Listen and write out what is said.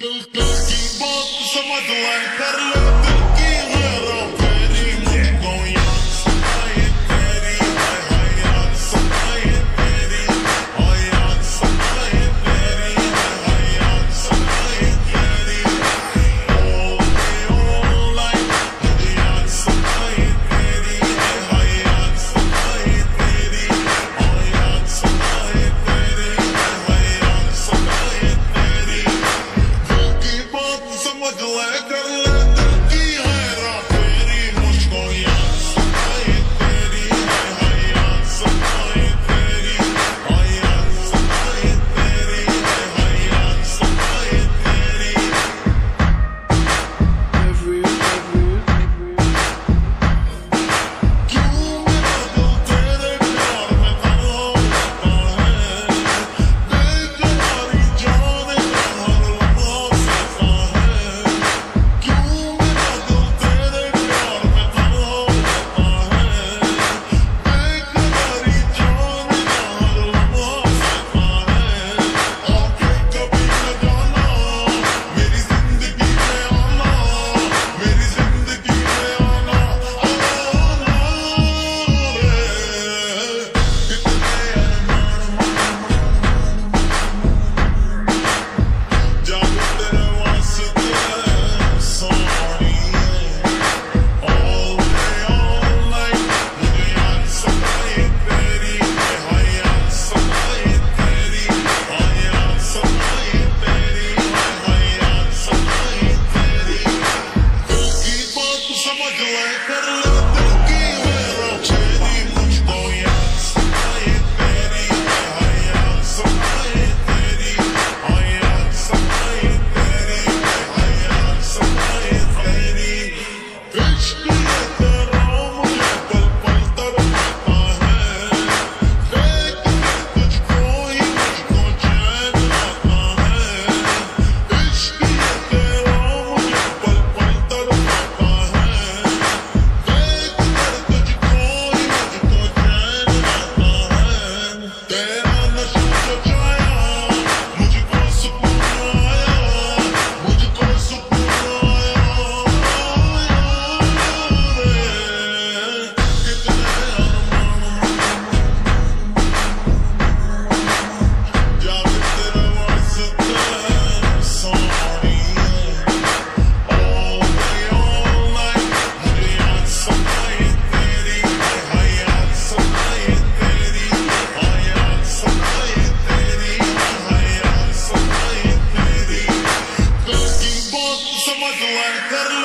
Someone's like that وأكبر was a worker.